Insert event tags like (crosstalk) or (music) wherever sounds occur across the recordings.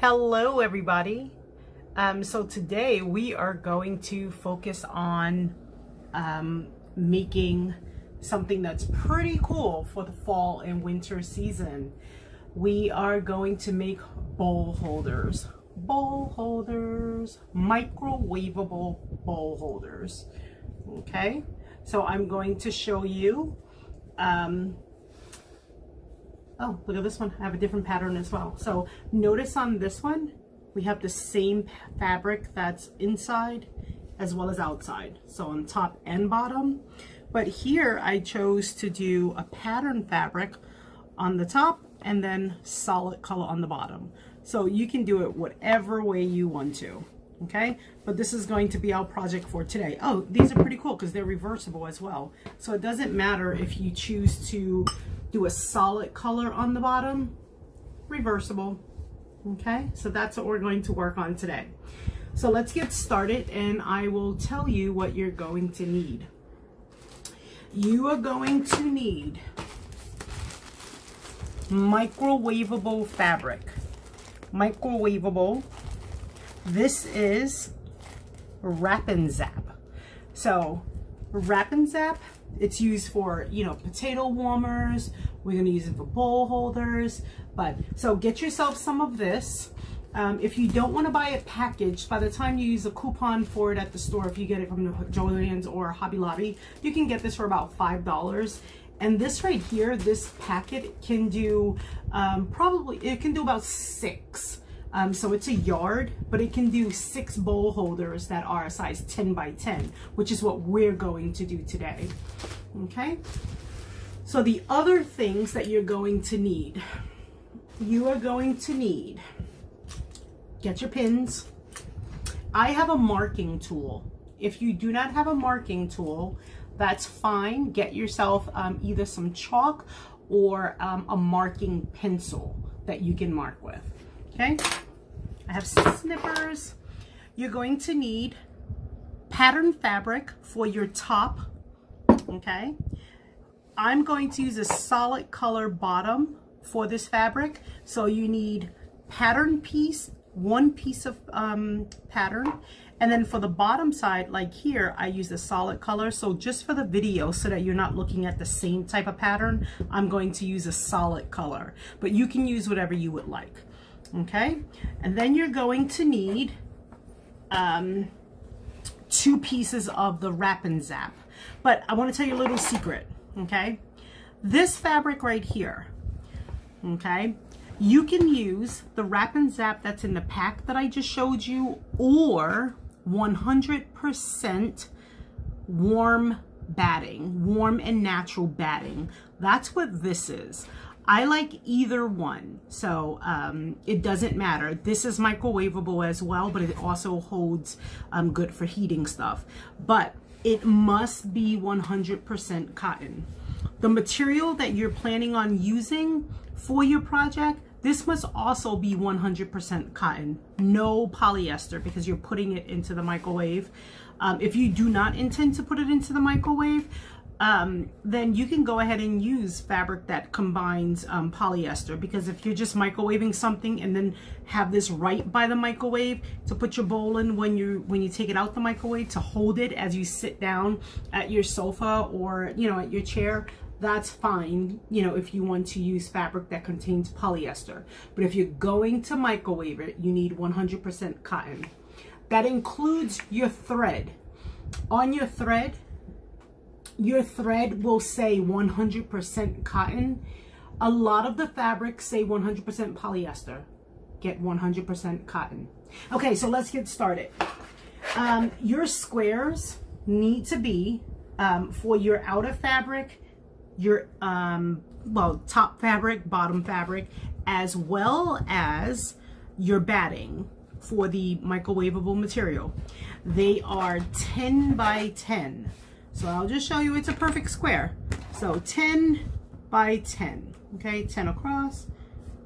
Hello everybody. Um, so today we are going to focus on um, making something that's pretty cool for the fall and winter season. We are going to make bowl holders. Bowl holders, microwavable bowl holders. Okay, so I'm going to show you um, oh, look at this one. I have a different pattern as well. So notice on this one, we have the same fabric that's inside as well as outside. So on top and bottom. But here I chose to do a pattern fabric on the top and then solid color on the bottom. So you can do it whatever way you want to. Okay, but this is going to be our project for today. Oh, these are pretty cool because they're reversible as well. So it doesn't matter if you choose to do a solid color on the bottom, reversible. Okay, so that's what we're going to work on today. So let's get started and I will tell you what you're going to need. You are going to need microwavable fabric. Microwavable. This is Wrap and Zap. So Wrap and Zap it's used for, you know, potato warmers. We're going to use it for bowl holders. But so get yourself some of this. Um, if you don't want to buy it packaged, by the time you use a coupon for it at the store, if you get it from the Joann's or Hobby Lobby, you can get this for about $5. And this right here, this packet can do um, probably, it can do about six. Um, so it's a yard, but it can do six bowl holders that are a size 10 by 10, which is what we're going to do today. Okay. So the other things that you're going to need, you are going to need, get your pins. I have a marking tool. If you do not have a marking tool, that's fine. Get yourself um, either some chalk or um, a marking pencil that you can mark with. Okay, I have snippers. You're going to need pattern fabric for your top, okay? I'm going to use a solid color bottom for this fabric. So you need pattern piece, one piece of um, pattern. And then for the bottom side, like here, I use a solid color. So just for the video, so that you're not looking at the same type of pattern, I'm going to use a solid color. But you can use whatever you would like okay? And then you're going to need um, two pieces of the Wrap and Zap. But I want to tell you a little secret, okay? This fabric right here, okay? You can use the Wrap and Zap that's in the pack that I just showed you or 100% warm batting, warm and natural batting. That's what this is. I like either one, so um, it doesn't matter. This is microwavable as well, but it also holds um, good for heating stuff. But it must be 100% cotton. The material that you're planning on using for your project, this must also be 100% cotton, no polyester because you're putting it into the microwave. Um, if you do not intend to put it into the microwave, um, then you can go ahead and use fabric that combines um, polyester. Because if you're just microwaving something and then have this right by the microwave to put your bowl in when you when you take it out the microwave to hold it as you sit down at your sofa or you know at your chair that's fine you know if you want to use fabric that contains polyester. But if you're going to microwave it you need 100% cotton. That includes your thread. On your thread your thread will say 100% cotton. A lot of the fabrics say 100% polyester. Get 100% cotton. Okay, so let's get started. Um, your squares need to be um, for your outer fabric, your um, well top fabric, bottom fabric, as well as your batting for the microwavable material. They are 10 by 10. So I'll just show you it's a perfect square. So 10 by 10, okay? 10 across,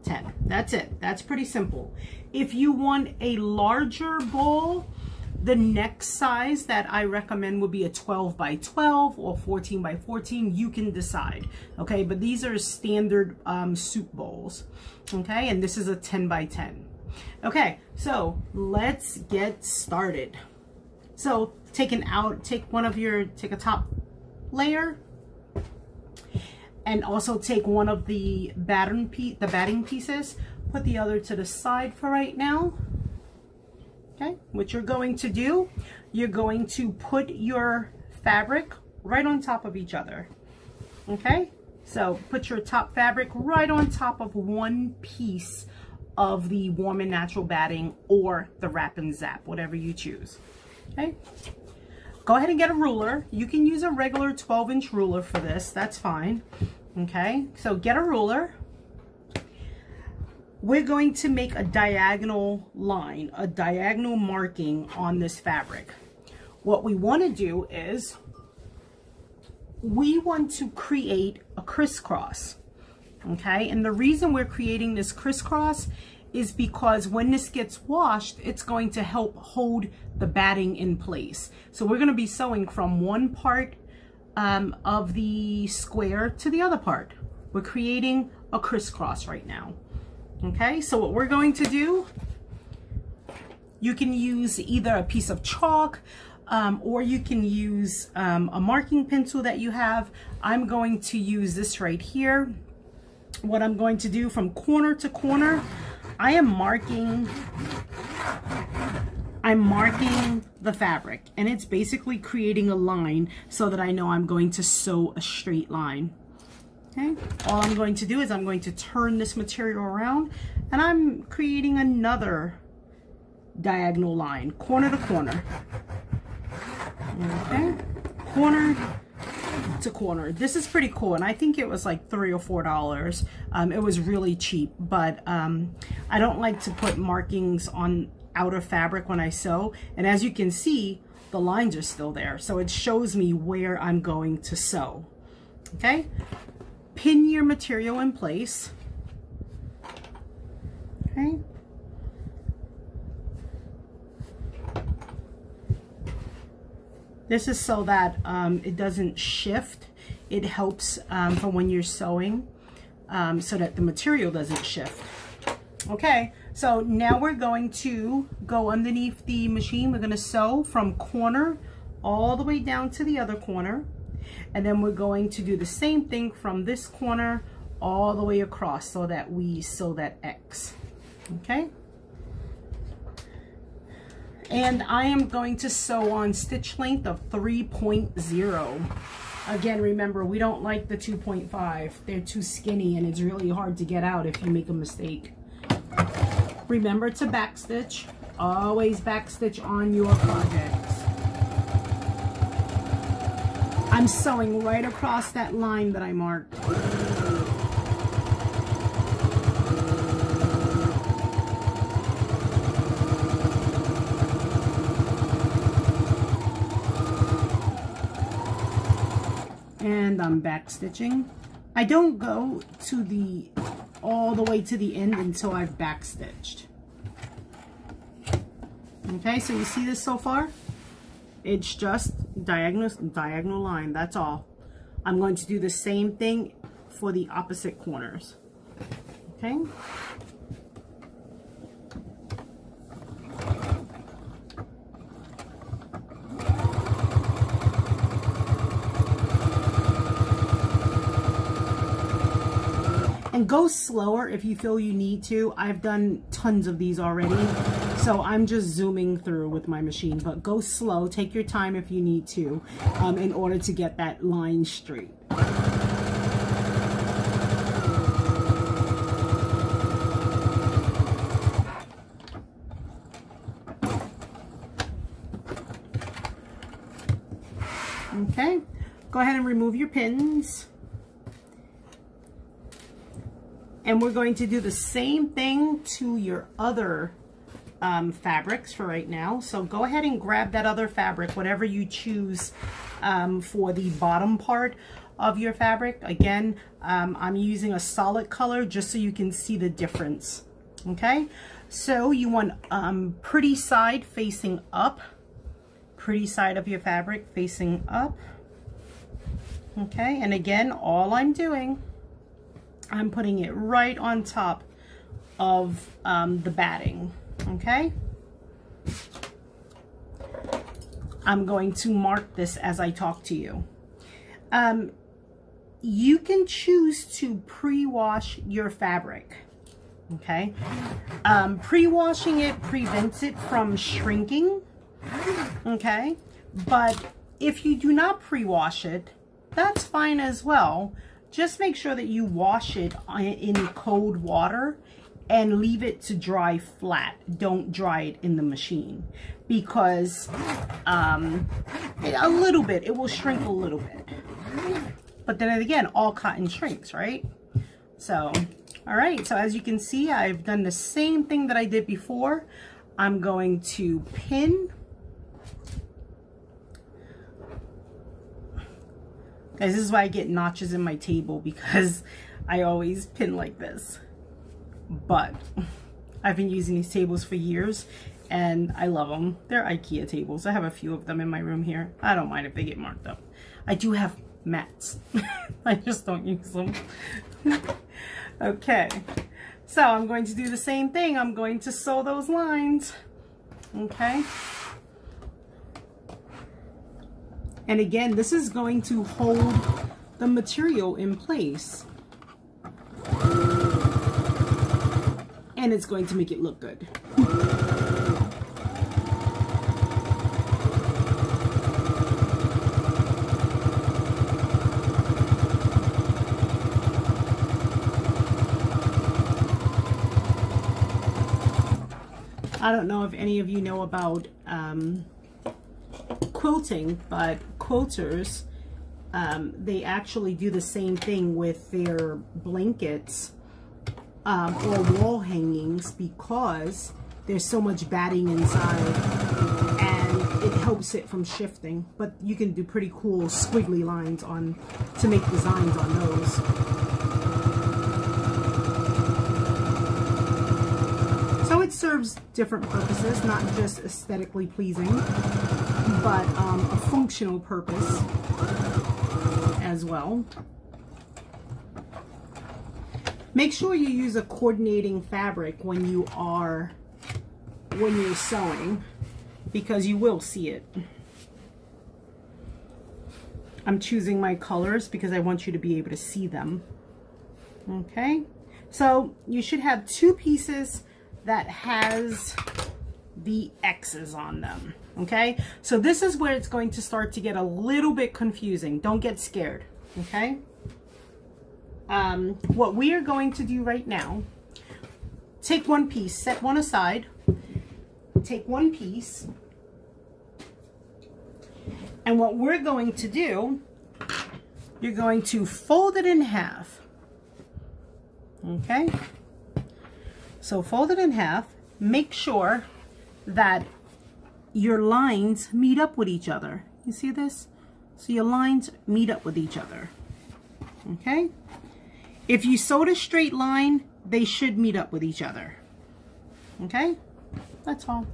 10. That's it. That's pretty simple. If you want a larger bowl, the next size that I recommend would be a 12 by 12 or 14 by 14. You can decide, okay? But these are standard um, soup bowls, okay? And this is a 10 by 10. Okay, so let's get started. So take an out, take one of your, take a top layer and also take one of the batten piece, the batting pieces, put the other to the side for right now. Okay, what you're going to do, you're going to put your fabric right on top of each other. Okay, so put your top fabric right on top of one piece of the warm and natural batting or the wrap and zap, whatever you choose. Okay, go ahead and get a ruler. You can use a regular 12 inch ruler for this, that's fine. Okay, so get a ruler. We're going to make a diagonal line, a diagonal marking on this fabric. What we want to do is we want to create a crisscross. Okay, and the reason we're creating this crisscross is because when this gets washed, it's going to help hold the batting in place. So we're going to be sewing from one part um, of the square to the other part. We're creating a crisscross right now. Okay, so what we're going to do, you can use either a piece of chalk um, or you can use um, a marking pencil that you have. I'm going to use this right here. What I'm going to do from corner to corner, I am marking I'm marking the fabric and it's basically creating a line so that I know I'm going to sew a straight line. Okay, all I'm going to do is I'm going to turn this material around and I'm creating another diagonal line, corner to corner. Okay, corner to corner. This is pretty cool, and I think it was like three or four dollars. Um, it was really cheap, but um, I don't like to put markings on outer fabric when I sew. And as you can see, the lines are still there. So it shows me where I'm going to sew. Okay, pin your material in place. Okay. This is so that um, it doesn't shift. It helps um, for when you're sewing um, so that the material doesn't shift. Okay, so now we're going to go underneath the machine. We're going to sew from corner all the way down to the other corner. And then we're going to do the same thing from this corner all the way across so that we sew that X. Okay. And I am going to sew on stitch length of 3.0. Again, remember, we don't like the 2.5. They're too skinny and it's really hard to get out if you make a mistake. Remember to backstitch. Always backstitch on your projects. I'm sewing right across that line that I marked. And um, I'm backstitching. I don't go to the all the way to the end until I've backstitched. Okay, so you see this so far? It's just diagonal, diagonal line, that's all. I'm going to do the same thing for the opposite corners. Okay. And go slower if you feel you need to. I've done tons of these already, so I'm just zooming through with my machine, but go slow, take your time if you need to, um, in order to get that line straight. Okay, go ahead and remove your pins. And we're going to do the same thing to your other um, fabrics for right now. So go ahead and grab that other fabric, whatever you choose um, for the bottom part of your fabric. Again, um, I'm using a solid color just so you can see the difference. Okay, so you want um, pretty side facing up, pretty side of your fabric facing up. Okay, and again, all I'm doing I'm putting it right on top of um, the batting, okay? I'm going to mark this as I talk to you. Um, you can choose to pre-wash your fabric, okay? Um, pre-washing it prevents it from shrinking, okay? But if you do not pre-wash it, that's fine as well. Just make sure that you wash it in cold water and leave it to dry flat. Don't dry it in the machine because um, a little bit, it will shrink a little bit. But then again, all cotton shrinks, right? So, all right. So as you can see, I've done the same thing that I did before. I'm going to pin. This is why I get notches in my table because I always pin like this. But I've been using these tables for years and I love them. They're Ikea tables. I have a few of them in my room here. I don't mind if they get marked up. I do have mats. (laughs) I just don't use them. (laughs) okay, so I'm going to do the same thing. I'm going to sew those lines. Okay. And again, this is going to hold the material in place. And it's going to make it look good. I don't know if any of you know about um, quilting, but quilters, um, they actually do the same thing with their blankets um, or wall hangings because there's so much batting inside and it helps it from shifting. But you can do pretty cool squiggly lines on to make designs on those. So it serves different purposes, not just aesthetically pleasing, but um, a functional purpose as well. Make sure you use a coordinating fabric when you are when you're sewing because you will see it. I'm choosing my colors because I want you to be able to see them. Okay, so you should have two pieces that has the X's on them. Okay, so this is where it's going to start to get a little bit confusing. Don't get scared. Okay. Um, what we are going to do right now, take one piece, set one aside, take one piece, and what we're going to do, you're going to fold it in half. Okay. So fold it in half. Make sure that your lines meet up with each other. You see this? So your lines meet up with each other. Okay? If you sewed a straight line, they should meet up with each other. Okay? That's all.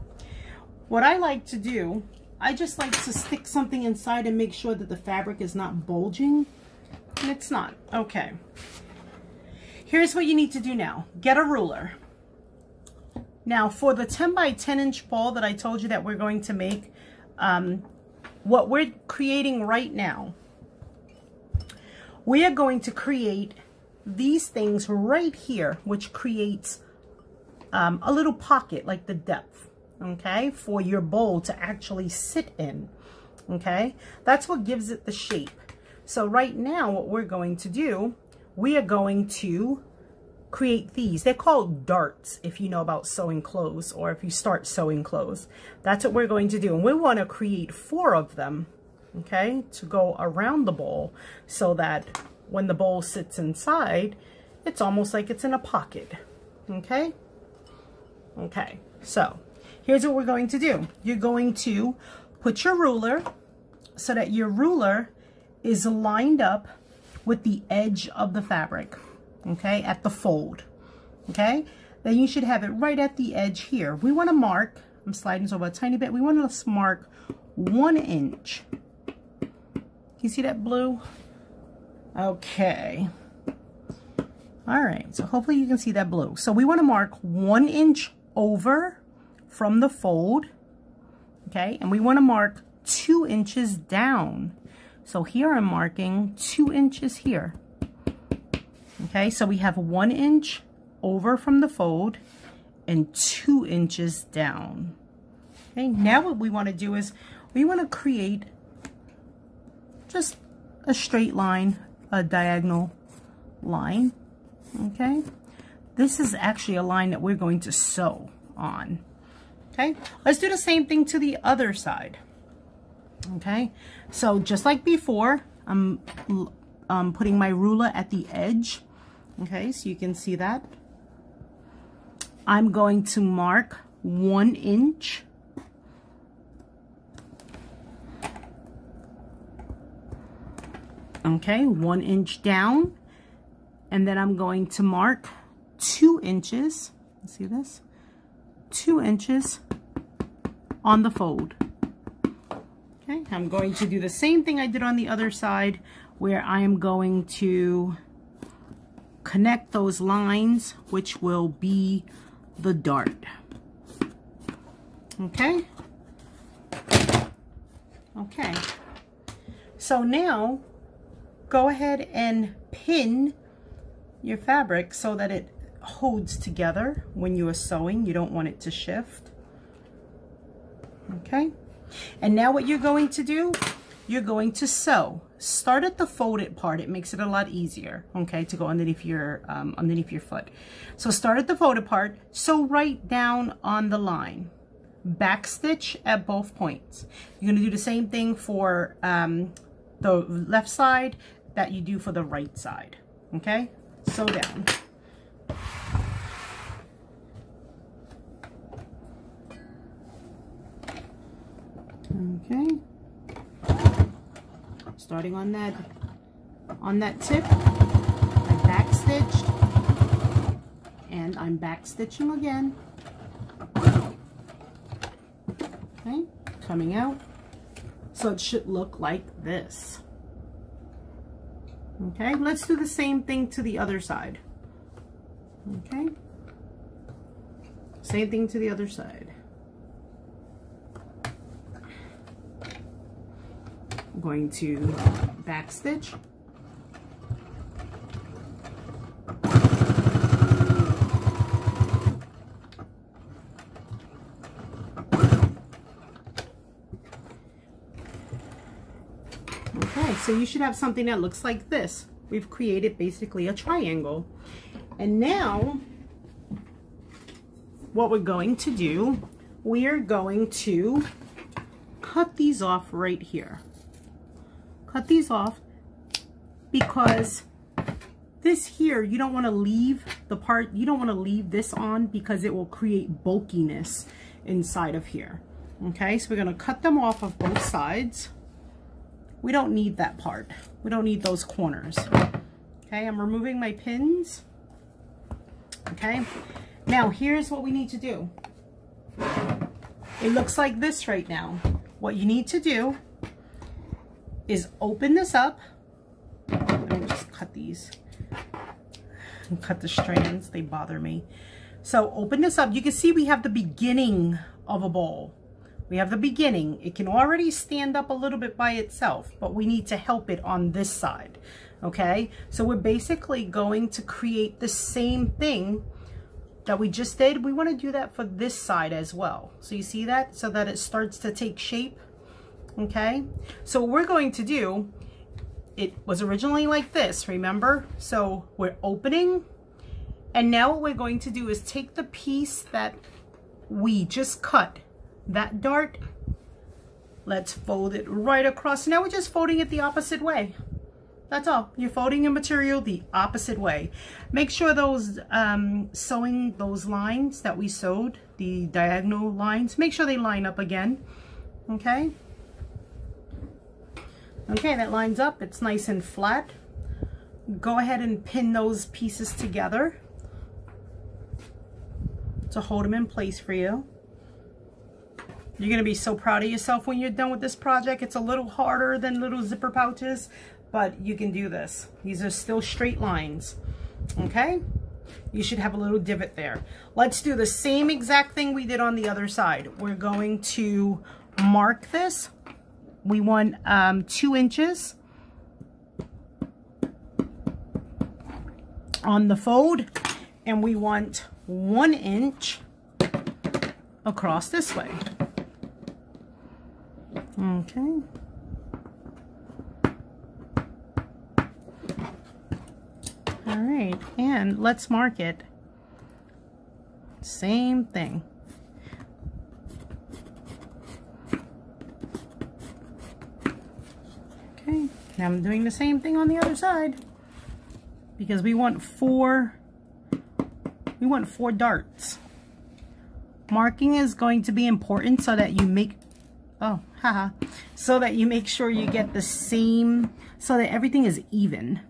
What I like to do, I just like to stick something inside and make sure that the fabric is not bulging. And it's not. Okay. Here's what you need to do now. Get a ruler. Now for the 10 by 10 inch ball that I told you that we're going to make, um, what we're creating right now, we are going to create these things right here, which creates um, a little pocket like the depth, okay, for your bowl to actually sit in, okay? That's what gives it the shape. So right now, what we're going to do, we are going to create these. They're called darts if you know about sewing clothes or if you start sewing clothes. That's what we're going to do. And we want to create four of them, okay, to go around the bowl so that when the bowl sits inside, it's almost like it's in a pocket, okay? Okay, so here's what we're going to do. You're going to put your ruler so that your ruler is lined up with the edge of the fabric okay, at the fold, okay? Then you should have it right at the edge here. We want to mark, I'm sliding this over a tiny bit, we want to mark one inch. You see that blue? Okay. All right, so hopefully you can see that blue. So we want to mark one inch over from the fold, okay? And we want to mark two inches down. So here I'm marking two inches here. Okay, so we have one inch over from the fold and two inches down. Okay, now what we want to do is we want to create just a straight line, a diagonal line. Okay, this is actually a line that we're going to sew on. Okay, let's do the same thing to the other side. Okay, so just like before, I'm um, putting my ruler at the edge. Okay, so you can see that. I'm going to mark one inch. Okay, one inch down. And then I'm going to mark two inches. See this? Two inches on the fold. Okay, I'm going to do the same thing I did on the other side where I am going to connect those lines, which will be the dart. Okay? Okay. So now, go ahead and pin your fabric so that it holds together when you are sewing. You don't want it to shift. Okay? And now what you're going to do, you're going to sew. Start at the folded part. It makes it a lot easier, okay, to go underneath your um, underneath your foot. So start at the folded part. Sew right down on the line. Back stitch at both points. You're to do the same thing for um, the left side that you do for the right side, okay? Sew down. Okay starting on that on that tip. I back stitched and I'm back stitching again. Okay coming out. So it should look like this. Okay let's do the same thing to the other side. Okay? Same thing to the other side I'm going to back stitch. Okay, so you should have something that looks like this. We've created basically a triangle. And now, what we're going to do, we are going to cut these off right here cut these off because this here, you don't want to leave the part, you don't want to leave this on because it will create bulkiness inside of here. Okay, so we're going to cut them off of both sides. We don't need that part. We don't need those corners. Okay, I'm removing my pins. Okay, now here's what we need to do. It looks like this right now. What you need to do is open this up. Let me just cut these. And Cut the strands, they bother me. So open this up. You can see we have the beginning of a bowl. We have the beginning. It can already stand up a little bit by itself, but we need to help it on this side. Okay, so we're basically going to create the same thing that we just did. We want to do that for this side as well. So you see that? So that it starts to take shape okay? So what we're going to do, it was originally like this, remember? So we're opening, and now what we're going to do is take the piece that we just cut, that dart, let's fold it right across. Now we're just folding it the opposite way. That's all. You're folding your material the opposite way. Make sure those um, sewing, those lines that we sewed, the diagonal lines, make sure they line up again. Okay? Okay, that lines up. It's nice and flat. Go ahead and pin those pieces together to hold them in place for you. You're going to be so proud of yourself when you're done with this project. It's a little harder than little zipper pouches, but you can do this. These are still straight lines. Okay? You should have a little divot there. Let's do the same exact thing we did on the other side. We're going to mark this. We want um, two inches on the fold and we want one inch across this way. Okay. All right, and let's mark it. Same thing. Okay, now I'm doing the same thing on the other side because we want four, we want four darts. Marking is going to be important so that you make, oh, haha, so that you make sure you get the same, so that everything is even.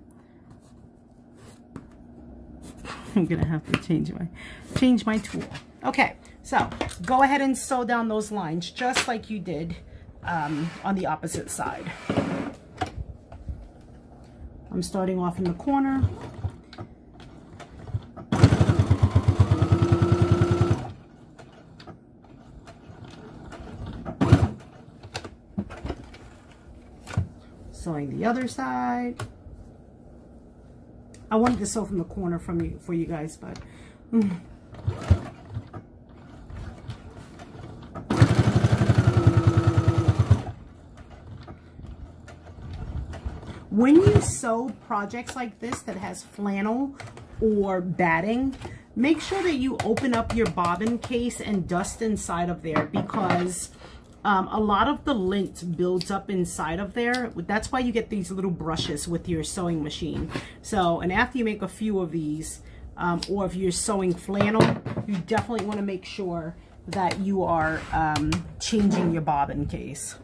(laughs) I'm gonna have to change my change my tool. Okay, so go ahead and sew down those lines just like you did um, on the opposite side. I'm starting off in the corner. Sewing the other side. I wanted to sew from the corner from you for you guys, but mm. When you sew projects like this that has flannel or batting, make sure that you open up your bobbin case and dust inside of there because um, a lot of the lint builds up inside of there. That's why you get these little brushes with your sewing machine. So, and after you make a few of these, um, or if you're sewing flannel, you definitely want to make sure that you are um, changing your bobbin case.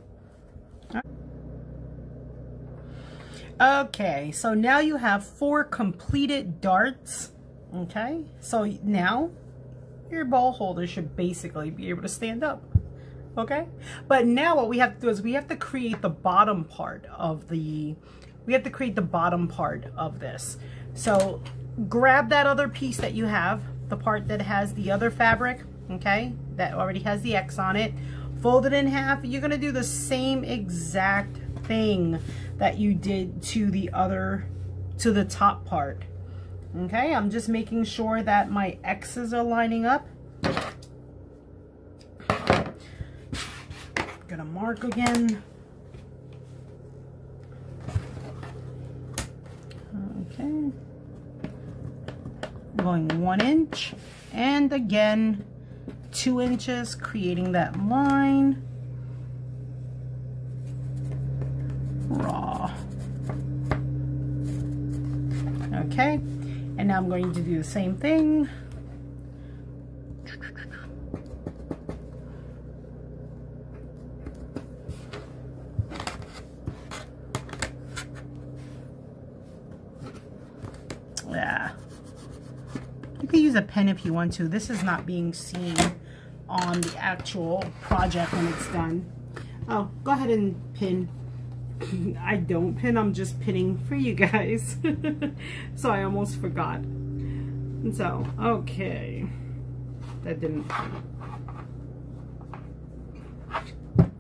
Okay, so now you have four completed darts. Okay, so now your ball holder should basically be able to stand up. Okay but now what we have to do is we have to create the bottom part of the we have to create the bottom part of this. So grab that other piece that you have the part that has the other fabric okay that already has the X on it. Fold it in half. You're to do the same exact thing that you did to the other to the top part okay I'm just making sure that my X's are lining up gonna mark again. Okay. Going one inch and again two inches, creating that line. Raw. Okay, and now I'm going to do the same thing. Yeah. You can use a pen if you want to. This is not being seen on the actual project when it's done. Oh, go ahead and pin. (clears throat) I don't pin, I'm just pinning for you guys. (laughs) so I almost forgot. And so, okay. That didn't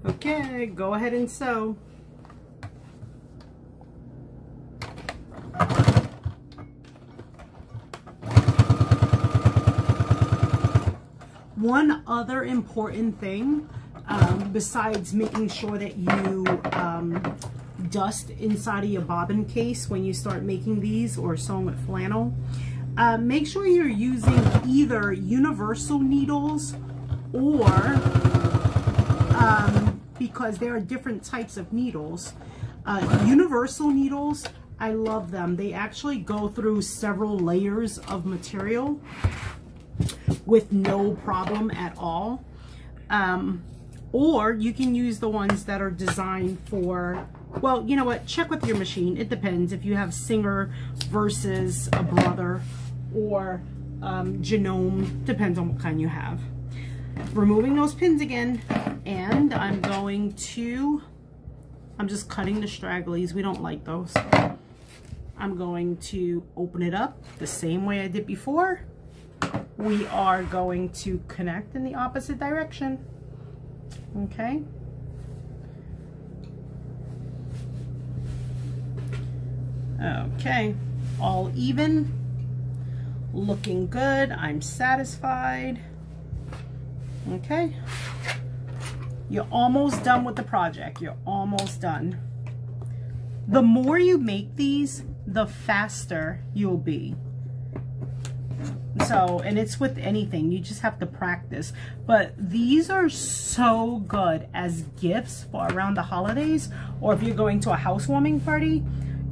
Okay, go ahead and sew. one other important thing um, besides making sure that you um, dust inside of your bobbin case when you start making these or sewing with flannel. Uh, make sure you're using either universal needles or um, because there are different types of needles. Uh, universal needles, I love them. They actually go through several layers of material with no problem at all. Um, or you can use the ones that are designed for, well, you know what, check with your machine. It depends if you have Singer versus a Brother or um, Janome, depends on what kind you have. Removing those pins again, and I'm going to, I'm just cutting the stragglies. We don't like those. I'm going to open it up the same way I did before. We are going to connect in the opposite direction. Okay. Okay, all even, looking good. I'm satisfied. Okay, you're almost done with the project. You're almost done. The more you make these, the faster you'll be. So, and it's with anything, you just have to practice. But these are so good as gifts for around the holidays, or if you're going to a housewarming party,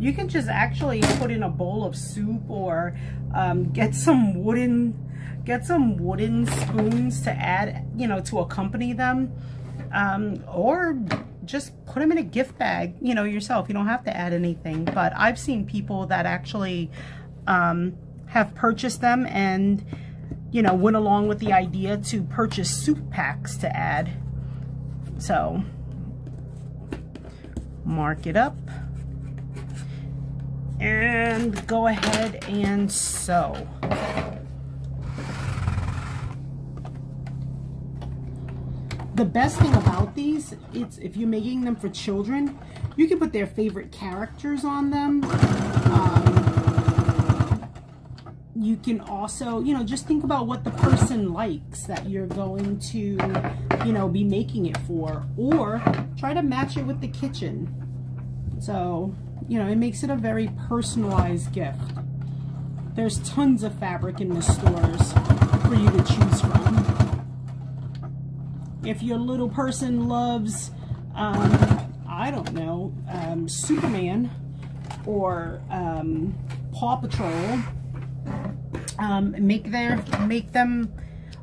you can just actually put in a bowl of soup or um, get some wooden, get some wooden spoons to add, you know, to accompany them. Um, or just put them in a gift bag, you know, yourself. You don't have to add anything. But I've seen people that actually um, have purchased them and, you know, went along with the idea to purchase soup packs to add. So, mark it up. And go ahead and sew. the best thing about these, it's if you're making them for children, you can put their favorite characters on them. Um, you can also, you know, just think about what the person likes that you're going to, you know, be making it for. Or try to match it with the kitchen. So, you know, it makes it a very personalized gift. There's tons of fabric in the stores for you to choose from if your little person loves, um, I don't know, um, Superman or um, Paw Patrol, um, make their make them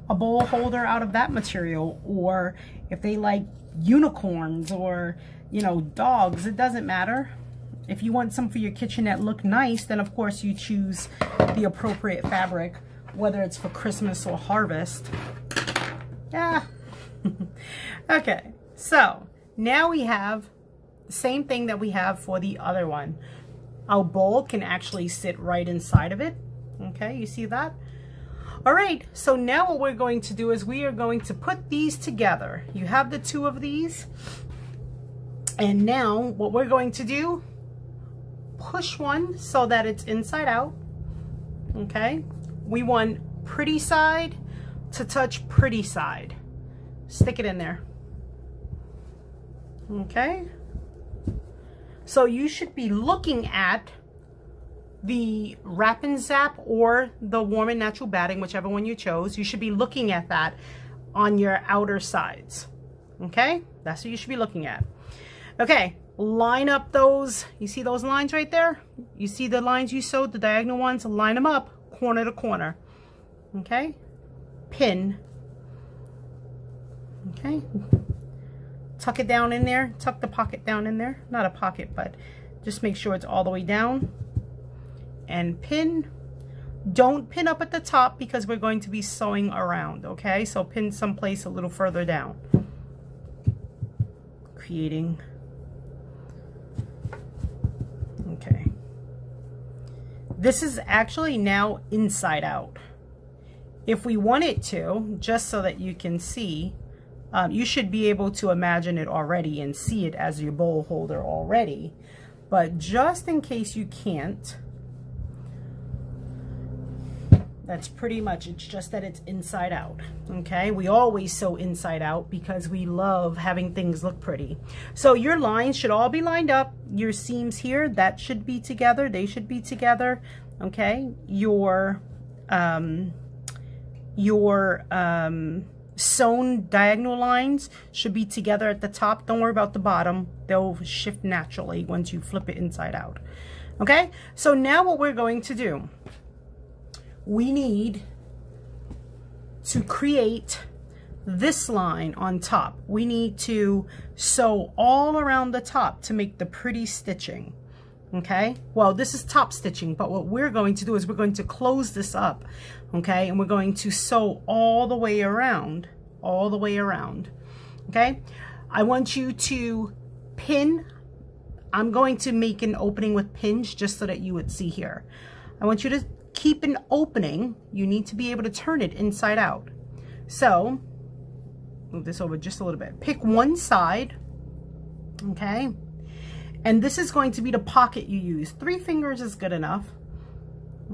a bowl holder out of that material. Or if they like unicorns or you know dogs, it doesn't matter. If you want some for your kitchen that look nice, then of course you choose the appropriate fabric, whether it's for Christmas or harvest. Yeah. (laughs) okay, so now we have the same thing that we have for the other one. Our bowl can actually sit right inside of it. Okay, you see that? All right, so now what we're going to do is we are going to put these together. You have the two of these. And now what we're going to do, push one so that it's inside out. Okay, we want pretty side to touch pretty side stick it in there. Okay. So you should be looking at the Wrap and Zap or the Warm and Natural Batting, whichever one you chose. You should be looking at that on your outer sides. Okay. That's what you should be looking at. Okay. Line up those. You see those lines right there? You see the lines you sewed, the diagonal ones? Line them up corner to corner. Okay. Pin Okay. Tuck it down in there. Tuck the pocket down in there. Not a pocket, but just make sure it's all the way down. And pin. Don't pin up at the top because we're going to be sewing around, okay? So pin someplace a little further down. Creating. Okay. This is actually now inside out. If we want it to, just so that you can see, um, you should be able to imagine it already and see it as your bowl holder already. But just in case you can't, that's pretty much, it's just that it's inside out, okay? We always sew inside out because we love having things look pretty. So your lines should all be lined up. Your seams here, that should be together. They should be together, okay? Your, um, your, um, sewn diagonal lines should be together at the top. Don't worry about the bottom. They'll shift naturally once you flip it inside out. Okay, so now what we're going to do, we need to create this line on top. We need to sew all around the top to make the pretty stitching. Okay, well, this is top stitching, but what we're going to do is we're going to close this up okay? And we're going to sew all the way around, all the way around, okay? I want you to pin I'm going to make an opening with pins just so that you would see here. I want you to keep an opening. You need to be able to turn it inside out. So, move this over just a little bit. Pick one side, okay? And this is going to be the pocket you use. Three fingers is good enough.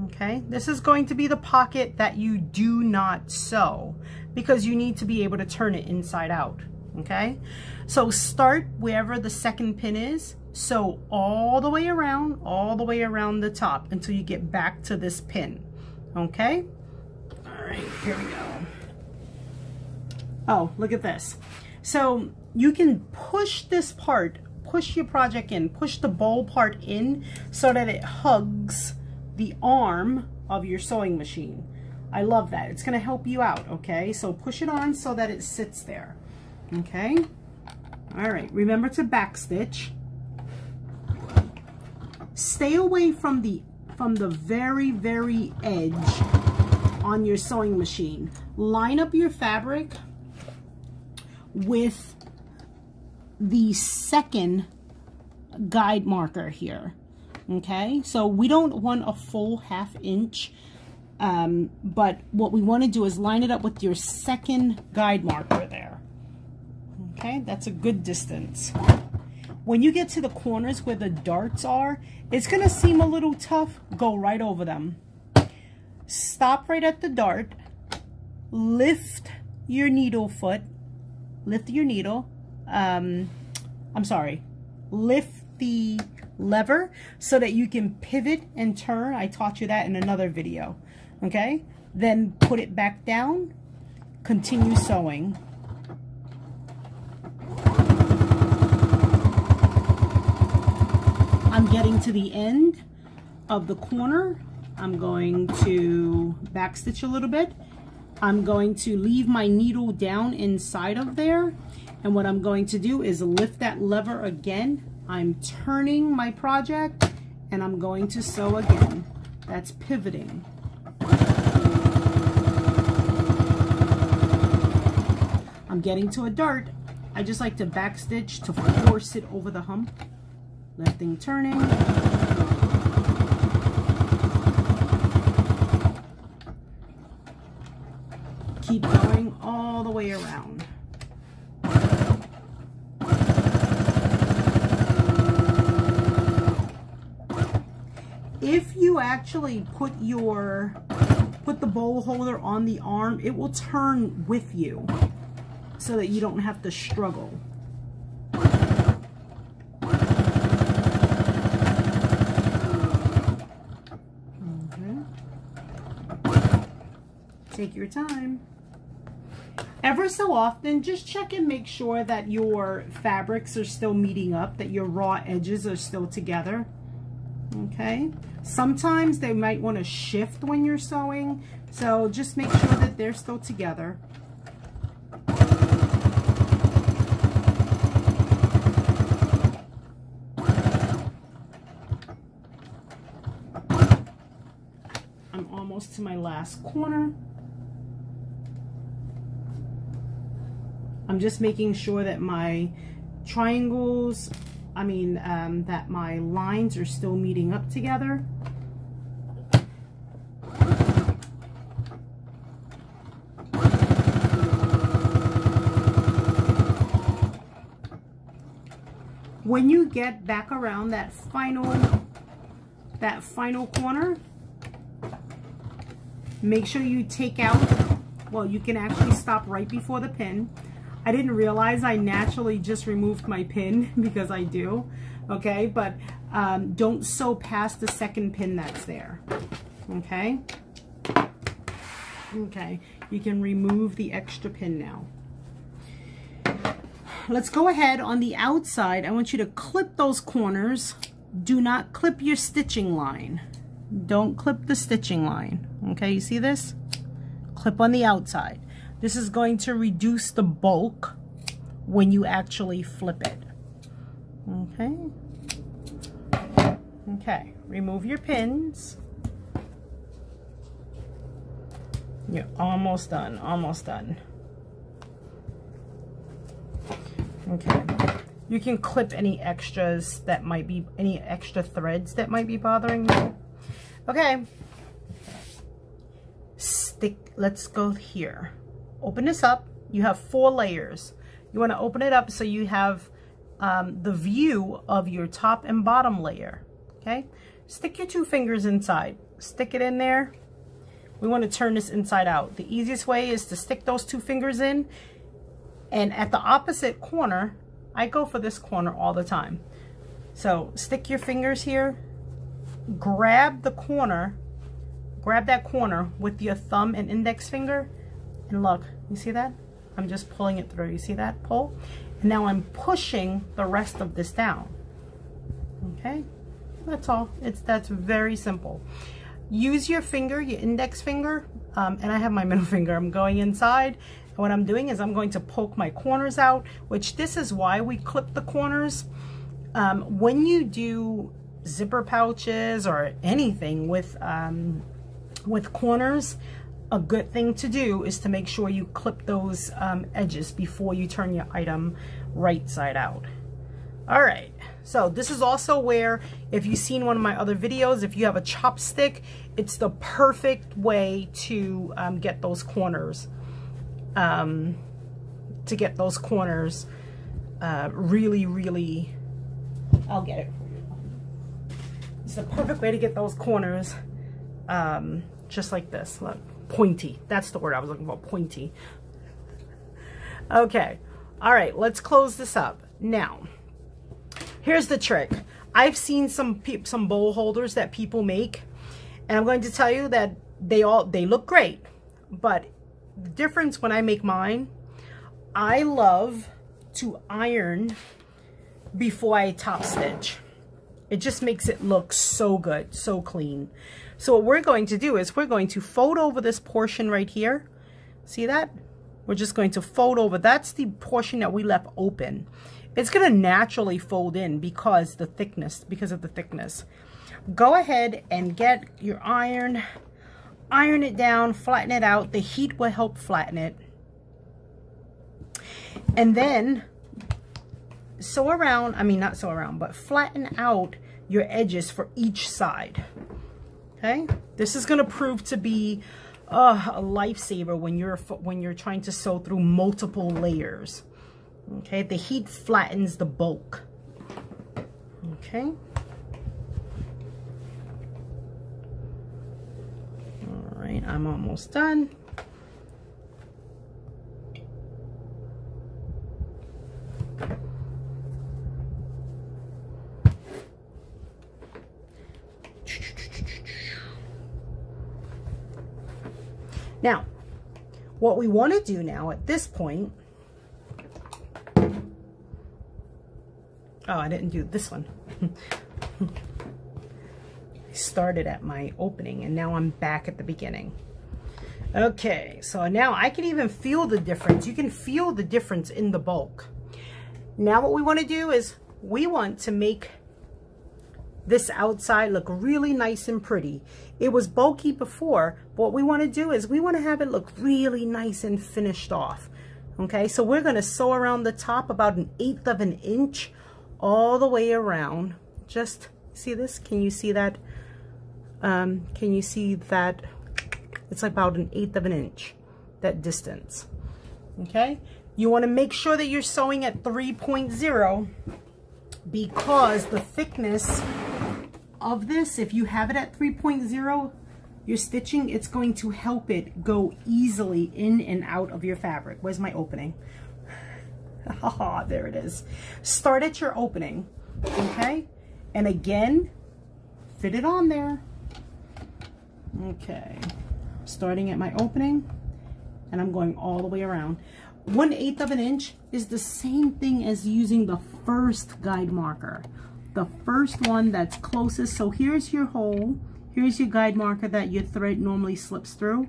Okay, this is going to be the pocket that you do not sew because you need to be able to turn it inside out. Okay, so start wherever the second pin is. Sew all the way around, all the way around the top until you get back to this pin. Okay, all right, here we go. Oh, look at this. So you can push this part push your project in, push the bowl part in so that it hugs the arm of your sewing machine. I love that. It's going to help you out, okay? So push it on so that it sits there, okay? All right, remember to backstitch. Stay away from the from the very, very edge on your sewing machine. Line up your fabric with the second guide marker here. Okay, so we don't want a full half inch, um, but what we want to do is line it up with your second guide marker there. Okay, that's a good distance. When you get to the corners where the darts are, it's going to seem a little tough. Go right over them. Stop right at the dart. Lift your needle foot. Lift your needle um, I'm sorry, lift the lever so that you can pivot and turn. I taught you that in another video. Okay, then put it back down, continue sewing. I'm getting to the end of the corner. I'm going to backstitch a little bit. I'm going to leave my needle down inside of there and what I'm going to do is lift that lever again. I'm turning my project and I'm going to sew again. That's pivoting. I'm getting to a dart. I just like to backstitch to force it over the hump. Lifting, turning. Keep going all the way around. if you actually put your put the bowl holder on the arm, it will turn with you so that you don't have to struggle. Okay. Take your time. Ever so often, just check and make sure that your fabrics are still meeting up, that your raw edges are still together okay? Sometimes they might want to shift when you're sewing so just make sure that they're still together. I'm almost to my last corner I'm just making sure that my triangles I mean, um, that my lines are still meeting up together. When you get back around that final, that final corner, make sure you take out, well, you can actually stop right before the pin I didn't realize I naturally just removed my pin (laughs) because I do, okay? But um, don't sew past the second pin that's there, okay? Okay, you can remove the extra pin now. Let's go ahead on the outside. I want you to clip those corners. Do not clip your stitching line. Don't clip the stitching line, okay? You see this? Clip on the outside. This is going to reduce the bulk when you actually flip it. Okay. Okay, remove your pins. You're almost done, almost done. Okay, You can clip any extras that might be, any extra threads that might be bothering you. Okay. Stick, let's go here. Open this up. You have four layers. You want to open it up so you have um, the view of your top and bottom layer. Okay. Stick your two fingers inside. Stick it in there. We want to turn this inside out. The easiest way is to stick those two fingers in and at the opposite corner, I go for this corner all the time. So stick your fingers here, grab the corner, grab that corner with your thumb and index finger, and look, you see that? I'm just pulling it through. You see that pull? And now I'm pushing the rest of this down. Okay, that's all. It's That's very simple. Use your finger, your index finger, um, and I have my (laughs) middle finger. I'm going inside and what I'm doing is I'm going to poke my corners out, which this is why we clip the corners. Um, when you do zipper pouches or anything with, um, with corners, a good thing to do is to make sure you clip those um, edges before you turn your item right side out. All right, so this is also where, if you've seen one of my other videos, if you have a chopstick, it's the perfect way to um, get those corners um, to get those corners uh, really, really, I'll get it It's the perfect way to get those corners um, just like this. Look, pointy. That's the word I was looking for, pointy. Okay. All right, let's close this up. Now, here's the trick. I've seen some some bowl holders that people make, and I'm going to tell you that they all they look great, but the difference when I make mine, I love to iron before I top stitch. It just makes it look so good, so clean. So what we're going to do is we're going to fold over this portion right here. See that? We're just going to fold over. That's the portion that we left open. It's going to naturally fold in because the thickness, because of the thickness. Go ahead and get your iron iron it down, flatten it out. The heat will help flatten it. And then sew around, I mean not sew around, but flatten out your edges for each side. Okay? This is going to prove to be uh, a lifesaver when you're when you're trying to sew through multiple layers. Okay? The heat flattens the bulk. Okay? All right, I'm almost done. Now, what we want to do now at this point, oh, I didn't do this one. (laughs) I started at my opening and now I'm back at the beginning. Okay, so now I can even feel the difference. You can feel the difference in the bulk. Now what we want to do is we want to make this outside look really nice and pretty. It was bulky before, but what we want to do is we want to have it look really nice and finished off. Okay, so we're going to sew around the top about an eighth of an inch all the way around. Just see this? Can you see that? um, can you see that it's about an eighth of an inch, that distance, okay? You wanna make sure that you're sewing at 3.0 because the thickness of this, if you have it at 3.0, your stitching, it's going to help it go easily in and out of your fabric. Where's my opening? (laughs) Ah, there it is. Start at your opening, okay? And again, fit it on there. Okay, starting at my opening and I'm going all the way around. One eighth of an inch is the same thing as using the first guide marker. The first one that's closest. So here's your hole. Here's your guide marker that your thread normally slips through.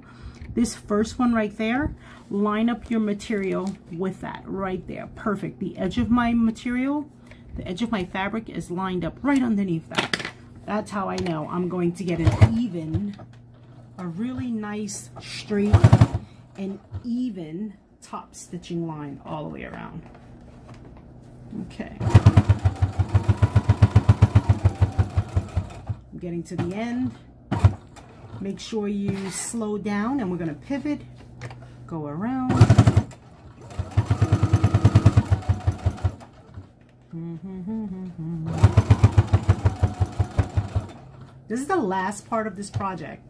This first one right there, line up your material with that right there. Perfect. The edge of my material, the edge of my fabric is lined up right underneath that. That's how I know I'm going to get an even, a really nice, straight, and even top stitching line all the way around. Okay. I'm getting to the end. Make sure you slow down and we're going to pivot, go around. Mm-hmm. This is the last part of this project.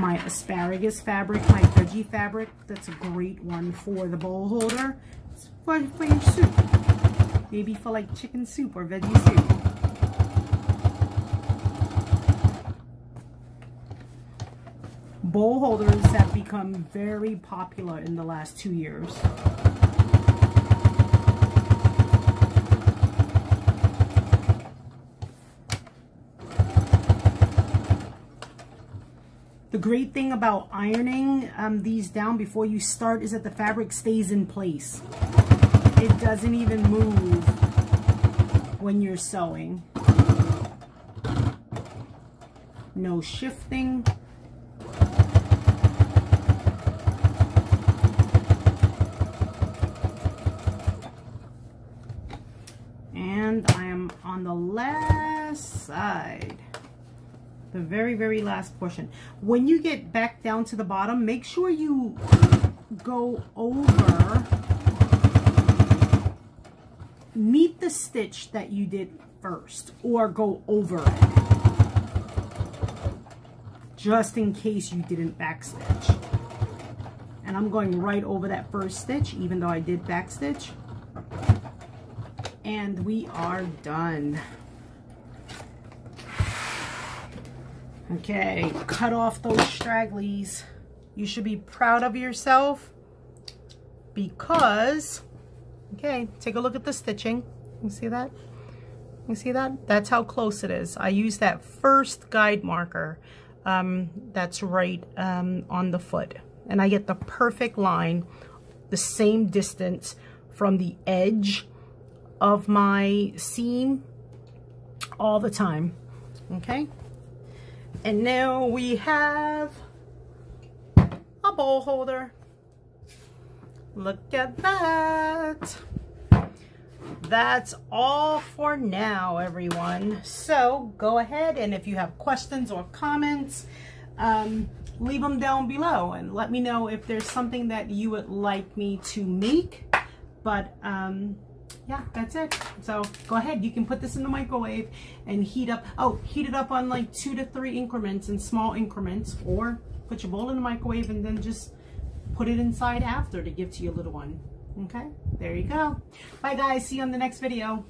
My asparagus fabric, my veggie fabric. That's a great one for the bowl holder. It's for, for your soup. Maybe for like chicken soup or veggie soup. Bowl holders have become very popular in the last two years. The great thing about ironing um, these down before you start is that the fabric stays in place. It doesn't even move when you're sewing. No shifting. And I am on the last side the very, very last portion. When you get back down to the bottom, make sure you go over, meet the stitch that you did first, or go over it, just in case you didn't backstitch. And I'm going right over that first stitch, even though I did backstitch. And we are done. Okay, cut off those stragglies. You should be proud of yourself because, okay, take a look at the stitching. You see that? You see that? That's how close it is. I use that first guide marker um, that's right um, on the foot. And I get the perfect line, the same distance from the edge of my seam all the time. Okay? And now we have a bowl holder. Look at that. That's all for now, everyone. So go ahead and if you have questions or comments, um, leave them down below and let me know if there's something that you would like me to make. But um, yeah, that's it. So go ahead, you can put this in the microwave and heat up, oh, heat it up on like two to three increments in small increments or put your bowl in the microwave and then just put it inside after to give to your little one. Okay, there you go. Bye guys, see you on the next video.